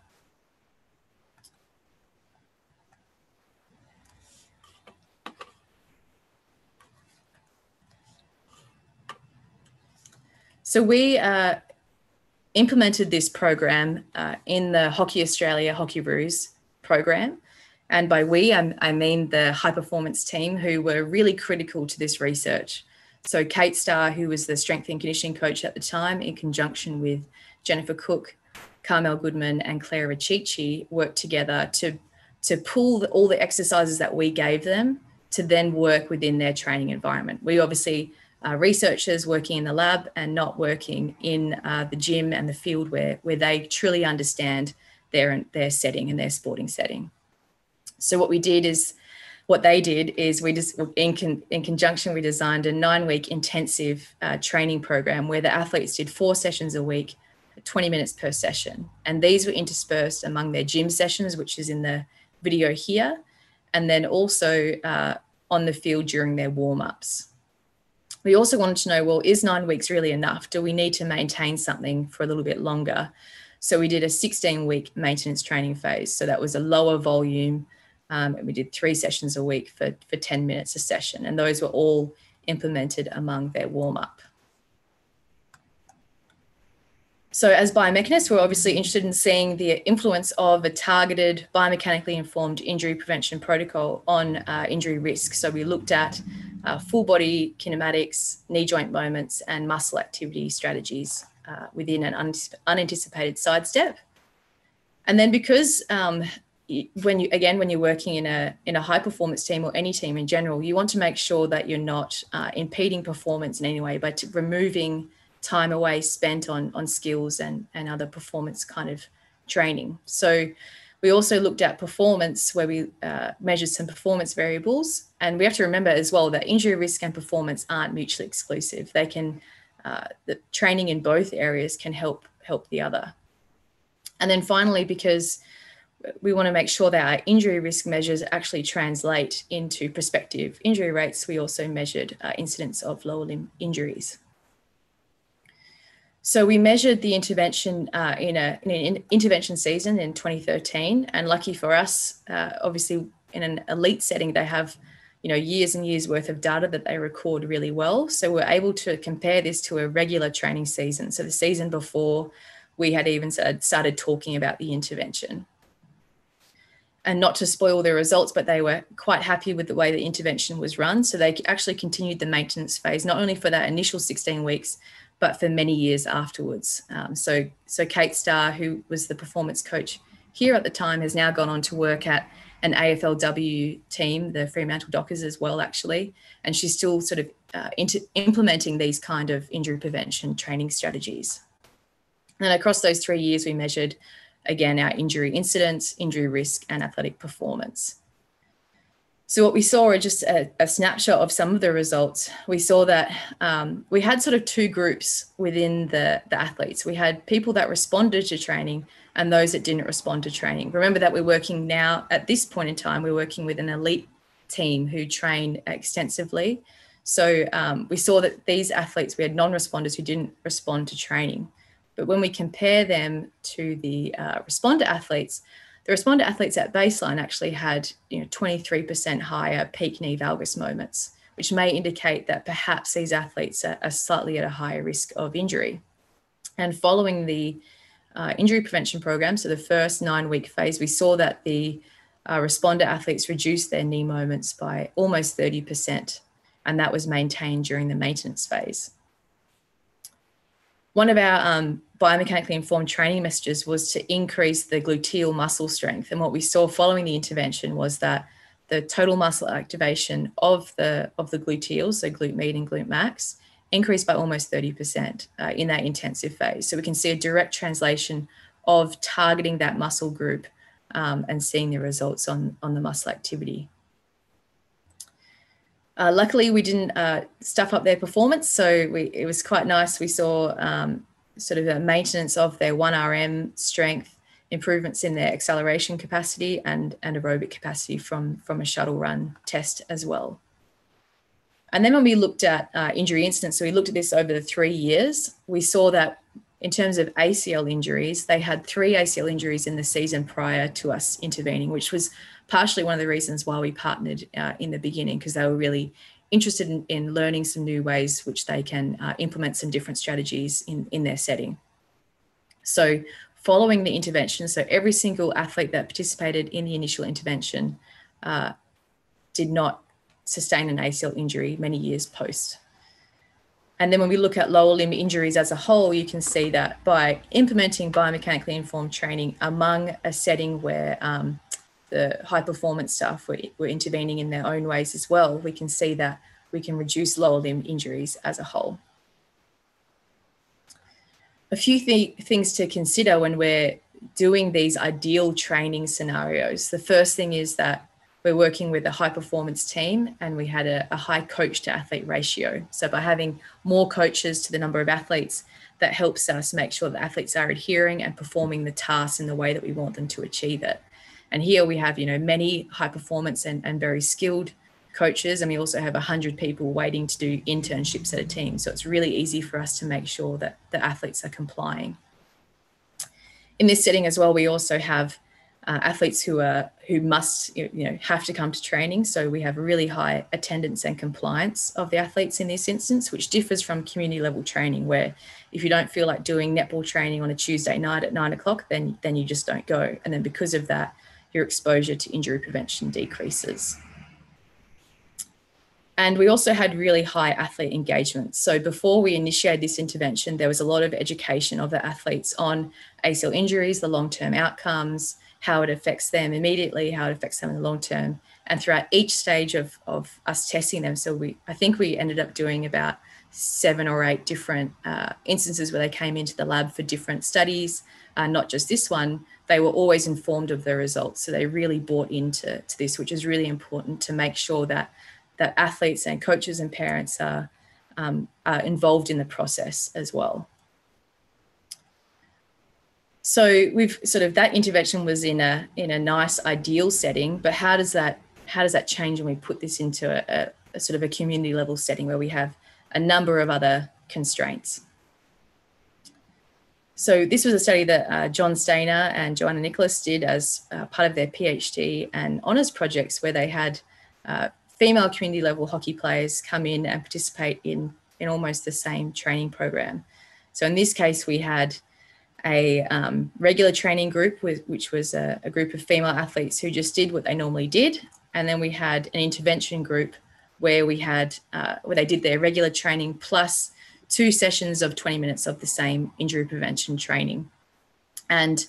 So we uh, implemented this program uh, in the Hockey Australia Hockey Hockeyroos program. And by we, I, I mean the high performance team who were really critical to this research. So Kate Starr, who was the strength and conditioning coach at the time, in conjunction with Jennifer Cook, Carmel Goodman, and Claire Rachichi, worked together to, to pull the, all the exercises that we gave them to then work within their training environment. We obviously researchers working in the lab and not working in uh, the gym and the field where, where they truly understand their, their setting and their sporting setting. So what we did is, what they did is we just in, con, in conjunction we designed a nine week intensive uh, training program where the athletes did four sessions a week 20 minutes per session. And these were interspersed among their gym sessions which is in the video here and then also uh, on the field during their warm-ups. We also wanted to know well is nine weeks really enough? Do we need to maintain something for a little bit longer? So we did a 16 week maintenance training phase. So that was a lower volume Um, and we did three sessions a week for, for 10 minutes a session. And those were all implemented among their warm up. So, as biomechanists, we're obviously interested in seeing the influence of a targeted biomechanically informed injury prevention protocol on uh, injury risk. So, we looked at uh, full body kinematics, knee joint moments, and muscle activity strategies uh, within an un- unanticipated sidestep. And then, because um, when you again when you're working in a in a high performance team or any team in general, you want to make sure that you're not uh, impeding performance in any way by removing time away spent on on skills and and other performance kind of training. So we also looked at performance where we uh, measured some performance variables. And we have to remember as well that injury risk and performance aren't mutually exclusive. They can uh, the training in both areas can help help the other. And then finally because we want to make sure that our injury risk measures actually translate into prospective injury rates we also measured uh, incidence of lower limb injuries so we measured the intervention uh, in, a, in, an intervention season in 2013, and lucky for us, uh, obviously in an elite setting, they have you know years and years worth of data that they record really well. So we're able to compare this to a regular training season. So the season before we had even started talking about the intervention. And not to spoil their results, but they were quite happy with the way the intervention was run. So they actually continued the maintenance phase, not only for that initial 16 weeks, but for many years afterwards. Um, so, so Kate Starr, who was the performance coach here at the time, has now gone on to work at an AFLW team, the Fremantle Dockers as well, actually, and she's still sort of uh, implementing these kind of injury prevention training strategies. And across those three years, we measured again our injury incidence, injury risk, and athletic performance. So what we saw are just a, a, snapshot of some of the results. We saw that um, we had sort of two groups within the, the athletes. We had people that responded to training and those that didn't respond to training. Remember that we're working now at this point in time, we're working with an elite team who train extensively. So um, we saw that these athletes, we had non-responders who didn't respond to training. But when we compare them to the uh, responder athletes, the responder athletes at baseline actually had you know, 23% higher peak knee valgus moments, which may indicate that perhaps these athletes are, are slightly at a higher risk of injury. And following the uh, injury prevention program, so the first nine week phase, we saw that the uh, responder athletes reduced their knee moments by almost 30%, and that was maintained during the maintenance phase. One of our um, biomechanically informed training messages was to increase the gluteal muscle strength. And what we saw following the intervention was that the total muscle activation of the of the gluteals, so glute med and glute max, increased by almost 30% uh, in that intensive phase. So we can see a direct translation of targeting that muscle group um, and seeing the results on, on the muscle activity. Uh, luckily, we didn't uh, stuff up their performance, so we, it was quite nice. We saw um, sort of a maintenance of their 1RM strength, improvements in their acceleration capacity and, and aerobic capacity from, from a shuttle run test as well. And then when we looked at uh, injury incidents, so we looked at this over the three years, we saw that in terms of ACL injuries, they had three ACL injuries in the season prior to us intervening, which was partially one of the reasons why we partnered uh, in the beginning because they were really interested in, in, learning some new ways which they can uh, implement some different strategies in, in their setting. So following the intervention, so every single athlete that participated in the initial intervention uh, did not sustain an ACL injury many years post. And then when we look at lower limb injuries as a whole, you can see that by implementing biomechanically informed training among a setting where um, the high performance staff were, were intervening in their own ways as well, we can see that we can reduce lower limb injuries as a whole. A few th things to consider when we're doing these ideal training scenarios. The first thing is that we're working with a high performance team and we had a, a, high coach to athlete ratio. So by having more coaches to the number of athletes, that helps us make sure that athletes are adhering and performing the tasks in the way that we want them to achieve it. And here we have, you know, many high performance and, and very skilled coaches. And we also have 100 people waiting to do internships at a team. So it's really easy for us to make sure that the athletes are complying. In this setting as well, we also have uh, athletes who are who must you know have to come to training. So we have really high attendance and compliance of the athletes in this instance, which differs from community level training, where if you don't feel like doing netball training on a Tuesday night at nine o'clock, then then you just don't go. And then because of that, your exposure to injury prevention decreases. And we also had really high athlete engagement. So before we initiated this intervention, there was a lot of education of the athletes on ACL injuries, the long-term outcomes, how it affects them immediately, how it affects them in the long term, and throughout each stage of, of us testing them. So we, I think we ended up doing about seven or eight different uh, instances where they came into the lab for different studies, uh, not just this one. They were always informed of the results, so they really bought into to this, which is really important to make sure that that athletes and coaches and parents are, um, are involved in the process as well. So we've sort of that intervention was in a in a nice ideal setting, but how does that how does that change when we put this into a, a, a sort of a community level setting where we have a number of other constraints? So this was a study that uh, John Staynor and Joanna Nicholas did as uh, part of their PhD and honours projects, where they had uh, female community level hockey players come in and participate in in almost the same training program. So in this case, we had a um, regular training group, with, which was a, a, group of female athletes who just did what they normally did. And then we had an intervention group where we had uh, where they did their regular training plus two sessions of 20 minutes of the same injury prevention training. And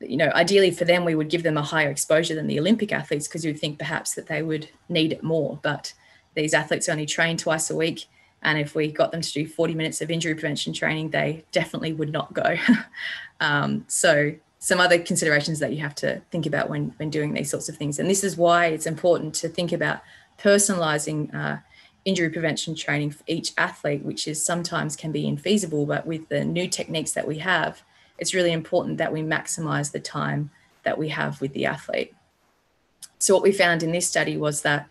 you know, ideally for them, we would give them a higher exposure than the Olympic athletes because you would think perhaps that they would need it more. But these athletes only train twice a week and if we got them to do 40 minutes of injury prevention training, they definitely would not go. um, so some other considerations that you have to think about when, when doing these sorts of things. And this is why it's important to think about personalizing uh, injury prevention training for each athlete, which is sometimes can be infeasible, but with the new techniques that we have, it's really important that we maximize the time that we have with the athlete. So what we found in this study was that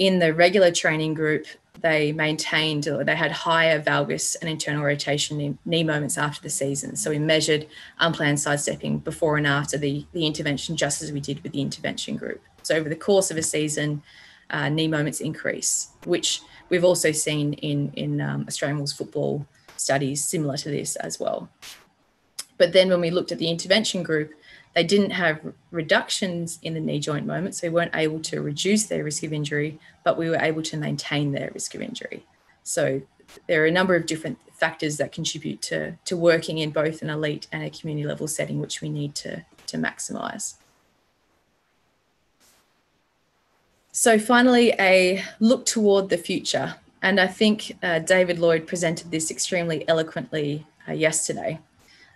in the regular training group, they maintained or they had higher valgus and internal rotation knee moments after the season. So we measured unplanned sidestepping before and after the, the intervention, just as we did with the intervention group. So over the course of a season, uh, knee moments increase, which we've also seen in, in um, Australian rules football studies similar to this as well. But then when we looked at the intervention group, they didn't have reductions in the knee joint moments. They weren't able to reduce their risk of injury, but we were able to maintain their risk of injury. So there are a number of different factors that contribute to, to working in both an elite and a community level setting, which we need to, to maximise. So finally, a look toward the future. And I think uh, David Lloyd presented this extremely eloquently uh, yesterday.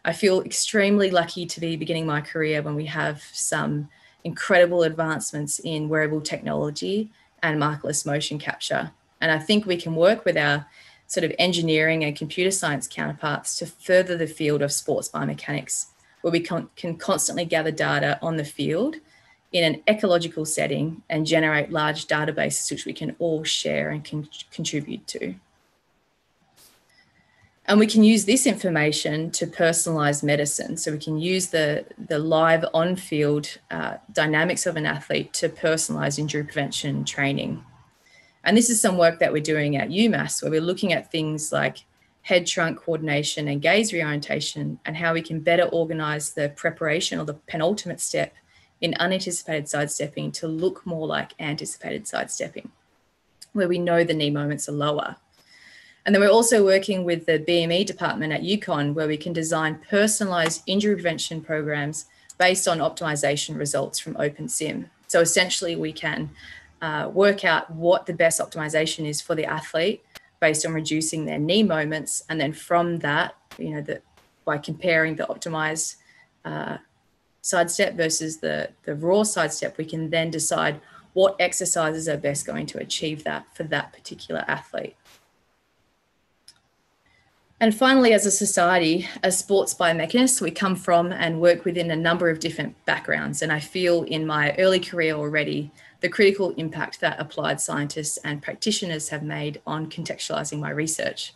I feel extremely lucky to be beginning my career when we have some incredible advancements in wearable technology and markerless motion capture. And I think we can work with our sort of engineering and computer science counterparts to further the field of sports biomechanics, where we can, can constantly gather data on the field in an ecological setting and generate large databases which we can all share and can contribute to. And we can use this information to personalize medicine. So we can use the, the live on field uh, dynamics of an athlete to personalize injury prevention training. And this is some work that we're doing at UMass, where we're looking at things like head trunk coordination and gaze reorientation, and how we can better organize the preparation or the penultimate step in unanticipated sidestepping to look more like anticipated sidestepping, where we know the knee moments are lower. And then we're also working with the BME department at UConn, where we can design personalized injury prevention programs based on optimization results from OpenSim. So essentially, we can uh, work out what the best optimization is for the athlete based on reducing their knee moments. And then from that, you know, that by comparing the optimized uh, sidestep versus the, the raw sidestep, we can then decide what exercises are best going to achieve that for that particular athlete. And finally, as a society, as sports biomechanists, we come from and work within a number of different backgrounds. And I feel in my early career already the critical impact that applied scientists and practitioners have made on contextualizing my research.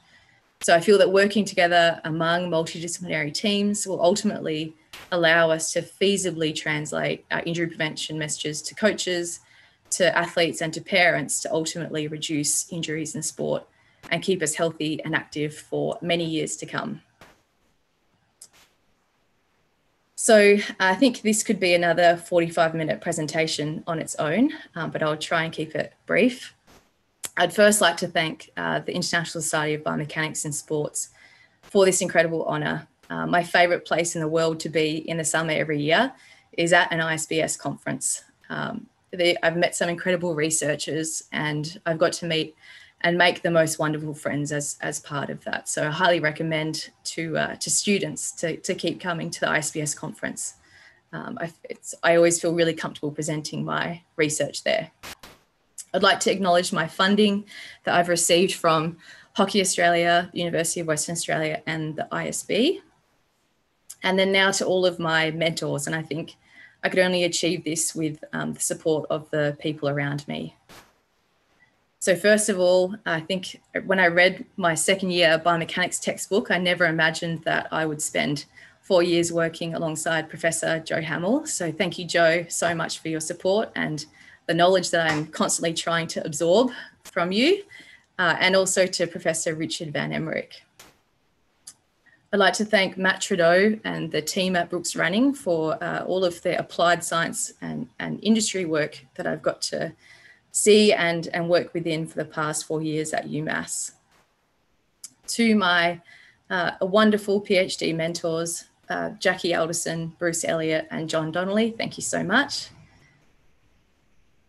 So I feel that working together among multidisciplinary teams will ultimately allow us to feasibly translate our injury prevention messages to coaches, to athletes, and to parents to ultimately reduce injuries in sport and keep us healthy and active for many years to come. So I think this could be another 45 minute presentation on its own, um, but I'll try and keep it brief. I'd first like to thank uh, the International Society of Biomechanics in Sports for this incredible honour. Uh, my favourite place in the world to be in the summer every year is at an ISBS conference. Um, they, I've met some incredible researchers and I've got to meet and make the most wonderful friends as, as part of that. So I highly recommend to, uh, to students to, to keep coming to the ISBS conference. Um, I, I always feel really comfortable presenting my research there. I'd like to acknowledge my funding that I've received from Hockey Australia, the University of Western Australia, and the ISB. And then now to all of my mentors. And I think I could only achieve this with um, the support of the people around me. So, first of all, I think when I read my second year biomechanics textbook, I never imagined that I would spend four years working alongside Professor Joe Hamill. So, thank you, Joe, so much for your support and the knowledge that I'm constantly trying to absorb from you, uh, and also to Professor Richard Van Emmerik. I'd like to thank Matt Trudeau and the team at Brooks Running for uh, all of the applied science and, and industry work that I've got to see and, and work within for the past four years at UMass. To my uh, wonderful PhD mentors, uh, Jackie Alderson, Bruce Elliott, and John Donnelly, thank you so much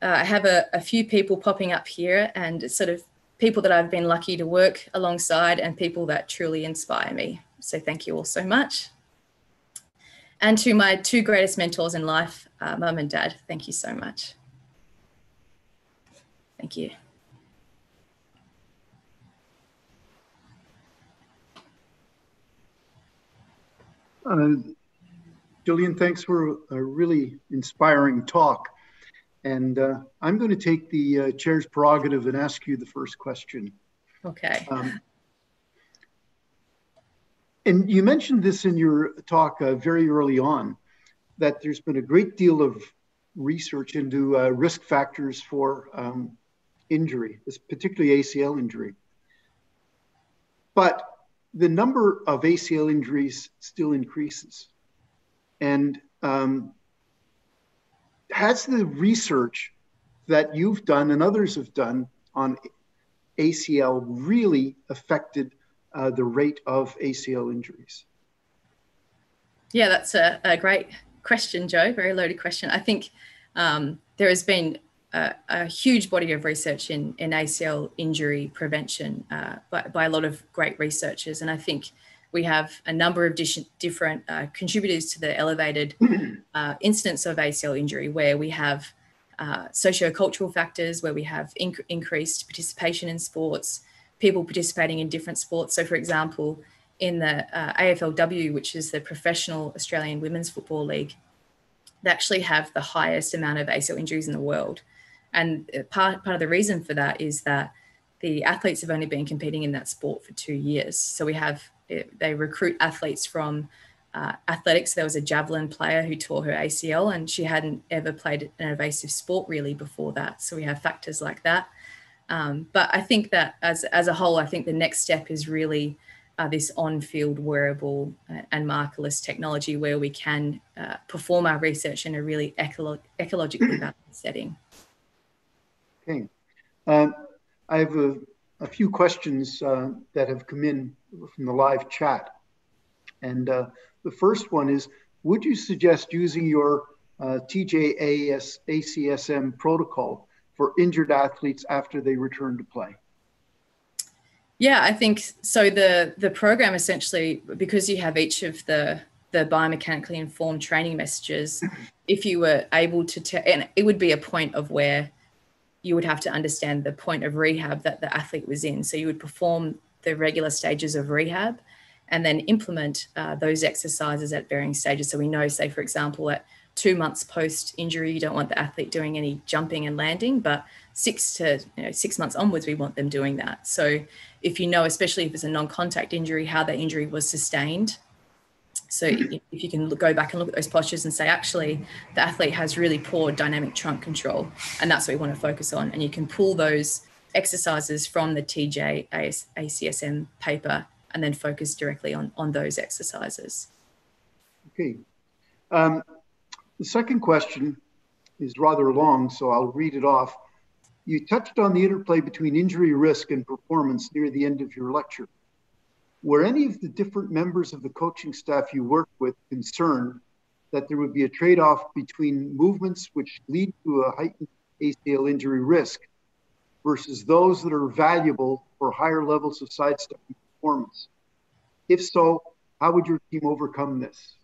uh, I have a, a, few people popping up here and sort of people that I've been lucky to work alongside and people that truly inspire me. So thank you all so much. And to my two greatest mentors in life, uh, mum and dad, thank you so much. Thank you. Uh, thanks for a really inspiring talk. And uh, I'm going to take the uh, chair's prerogative and ask you the first question. Okay. Um, and you mentioned this in your talk uh, very early on that there's been a great deal of research into uh, risk factors for um, injury, particularly ACL injury. But the number of ACL injuries still increases. And um, has the research that you've done and others have done on ACL really affected uh, the rate of ACL injuries? Yeah, that's a, a, great question, Joe. Very loaded question. I think um, there has been a, a, huge body of research in, in ACL injury prevention uh, by, by, a lot of great researchers. And I think we have a number of different uh, contributors to the elevated uh, incidence of ACL injury, where we have uh, socio-cultural factors, where we have inc- increased participation in sports, people participating in different sports. So, for example, in the uh, AFLW, which is the Professional Australian Women's Football League, they actually have the highest amount of ACL injuries in the world. And uh, part, part of the reason for that is that the athletes have only been competing in that sport for two years. So we have it, they recruit athletes from uh, athletics. There was a javelin player who tore her ACL, and she hadn't ever played an evasive sport really before that. So we have factors like that. Um, but I think that as as a whole, I think the next step is really uh, this on-field wearable and markerless technology where we can uh, perform our research in a really ecolo- ecologically balanced setting. Okay. Um, I have a, a few questions uh, that have come in from the live chat. And uh, the first one is, would you suggest using your uh, TJAS ACSM protocol for injured athletes after they return to play? Yeah, I think so. The the program essentially, because you have each of the the biomechanically informed training messages, if you were able to, te- and it would be a point of where you would have to understand the point of rehab that the athlete was in. So you would perform the regular stages of rehab and then implement uh, those exercises at varying stages. So we know, say, for example, at two months post injury, you don't want the athlete doing any jumping and landing, but six to you know, six months onwards, we want them doing that. So if you know, especially if it's a non-contact injury, how that injury was sustained. So if you can go back and look at those postures and say, actually, the athlete has really poor dynamic trunk control, and that's what we want to focus on. And you can pull those exercises from the TJ ACSM paper and then focus directly on, on those exercises. Okay. Um, the second question is rather long, so I'll read it off. You touched on the interplay between injury risk and performance near the end of your lecture. Were any of the different members of the coaching staff you worked with concerned that there would be a trade off between movements which lead to a heightened ACL injury risk versus those that are valuable for higher levels of sidestepping performance? If so, how would your team overcome this?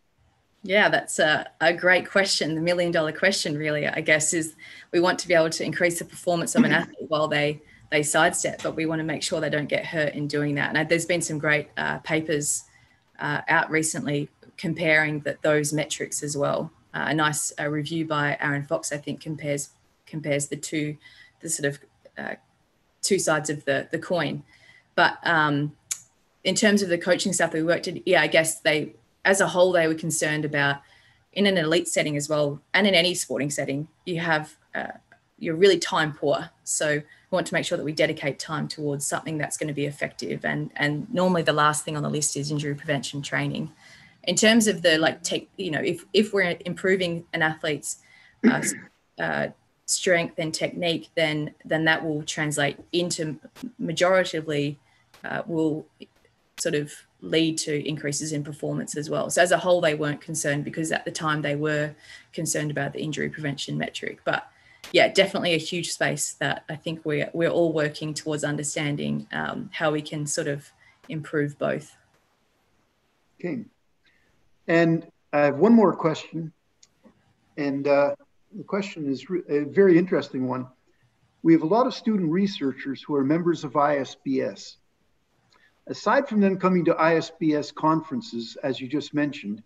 Yeah, that's a, a great question. The million dollar question, really, I guess, is we want to be able to increase the performance of an athlete while they they sidestep, but we want to make sure they don't get hurt in doing that. And there's been some great uh, papers uh, out recently comparing that those metrics as well. Uh, a nice uh, review by Aaron Fox, I think, compares compares the two the sort of uh, two sides of the the coin. But um, in terms of the coaching stuff we worked in, yeah, I guess they as a whole, they were concerned about in an elite setting as well, and in any sporting setting, you have uh, you're really time poor. So we want to make sure that we dedicate time towards something that's going to be effective. And and normally the last thing on the list is injury prevention training. In terms of the like take, you know, if if we're improving an athlete's uh, uh, strength and technique, then then that will translate into majoritively uh, will sort of lead to increases in performance as well. So as a whole, they weren't concerned because at the time they were concerned about the injury prevention metric. But yeah, definitely a huge space that I think we're we're all working towards understanding um, how we can sort of improve both. Okay, and I have one more question, and uh, the question is a very interesting one. We have a lot of student researchers who are members of ISBS Aside from them coming to ISBS conferences, as you just mentioned,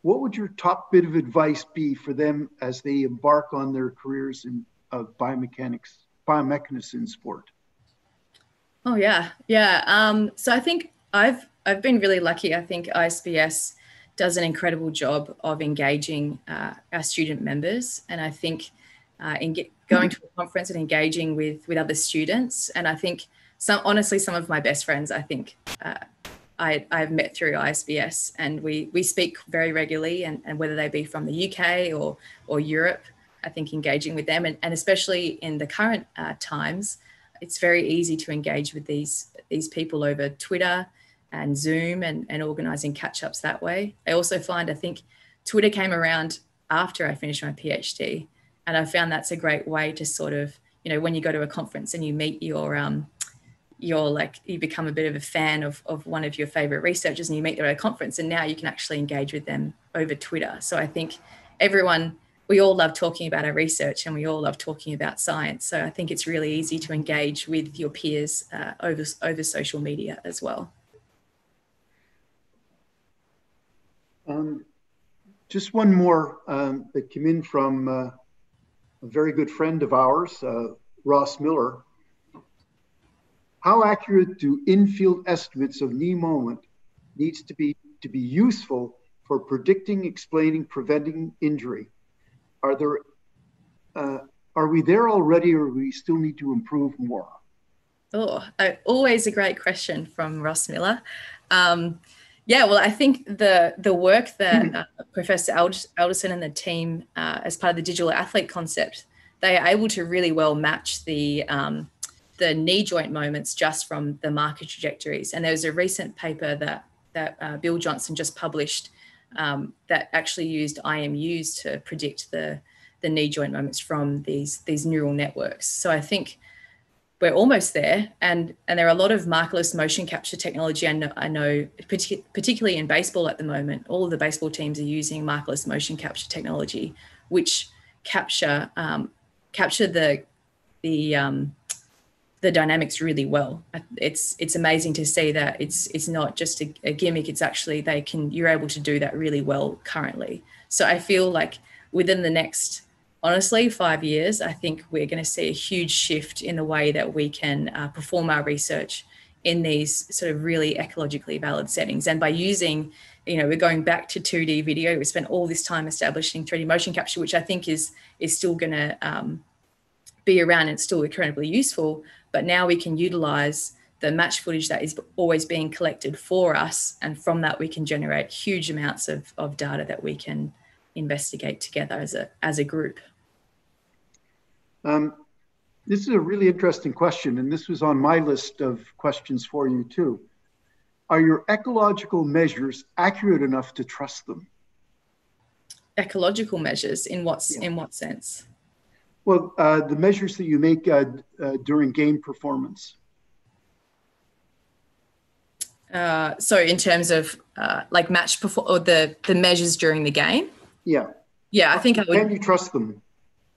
what would your top bit of advice be for them as they embark on their careers in biomechanics, biomechanics in sport? Oh yeah, yeah. Um, so I think I've I've been really lucky. I think ISBS does an incredible job of engaging uh, our student members, and I think uh, in get, going to a conference and engaging with with other students, and I think some honestly some of my best friends I think uh, I, I've met through ISBS and we we speak very regularly and, and whether they be from the UK or or Europe I think engaging with them. And, and especially in the current uh, times it's very easy to engage with these these people over Twitter and Zoom and, and organizing catch-ups that way. I also find I think Twitter came around after I finished my PhD and I found that's a great way to sort of you know when you go to a conference and you meet your um, you're like you become a bit of a fan of, of one of your favorite researchers and you meet them at a conference and now you can actually engage with them over twitter. So i think everyone we all love talking about our research and we all love talking about science. So i think it's really easy to engage with your peers uh, over over social media as well um, just one more um, that came in from uh, a very good friend of ours uh, ross miller how accurate do infield estimates of knee moment needs to be to be useful for predicting, explaining, preventing injury? Are there uh, are we there already, or we still need to improve more? Oh, uh, always a great question from Ross Miller. Um, yeah, well, I think the the work that uh, Professor Alderson and the team, uh, as part of the digital athlete concept, they are able to really well match the um, the knee joint moments just from the marker trajectories. And there was a recent paper that that uh, Bill Johnson just published um, that actually used IMUs to predict the the knee joint moments from these these neural networks. So I think we're almost there, and and there are a lot of markerless motion capture technology. I know, I know particularly in baseball at the moment, all of the baseball teams are using markerless motion capture technology, which capture um, capture the the um, the dynamics really well. It's it's amazing to see that it's it's not just a, a, gimmick. It's actually they can you're able to do that really well currently. So I feel like within the next, honestly, five years, I think we're going to see a huge shift in the way that we can uh, perform our research in these sort of really ecologically valid settings. And by using, you know, we're going back to 2D video. We spent all this time establishing 3D motion capture, which I think is is still going to um, be around and still incredibly useful. But now we can utilize the match footage that is always being collected for us. And from that, we can generate huge amounts of, of data that we can investigate together as a, as a group. Um, this is a really interesting question, and this was on my list of questions for you too. Are your ecological measures accurate enough to trust them? Ecological measures in what yeah. in what sense? Well, uh, the measures that you make uh, uh, during game performance. Uh, so, in terms of uh, like match perform or the the measures during the game. Yeah. Yeah, I think I would. Can you trust them?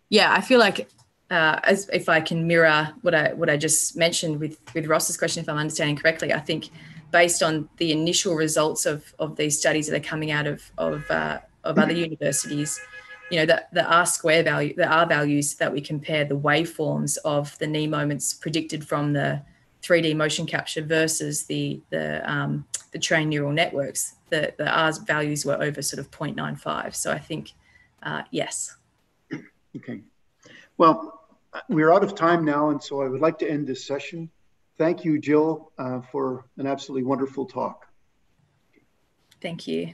Yeah, I feel like uh, as if I can mirror what I what I just mentioned with with Ross's question, if I'm understanding correctly, I think based on the initial results of of these studies that are coming out of of uh, of other universities, you know, the the R square value, the R values that we compare the waveforms of the knee moments predicted from the 3D motion capture versus the the um, the trained neural networks, the the R values were over sort of 0.95. So I think uh, yes. Okay. Well, we're out of time now, and so I would like to end this session. Thank you, Jill, uh, for an absolutely wonderful talk. Thank you.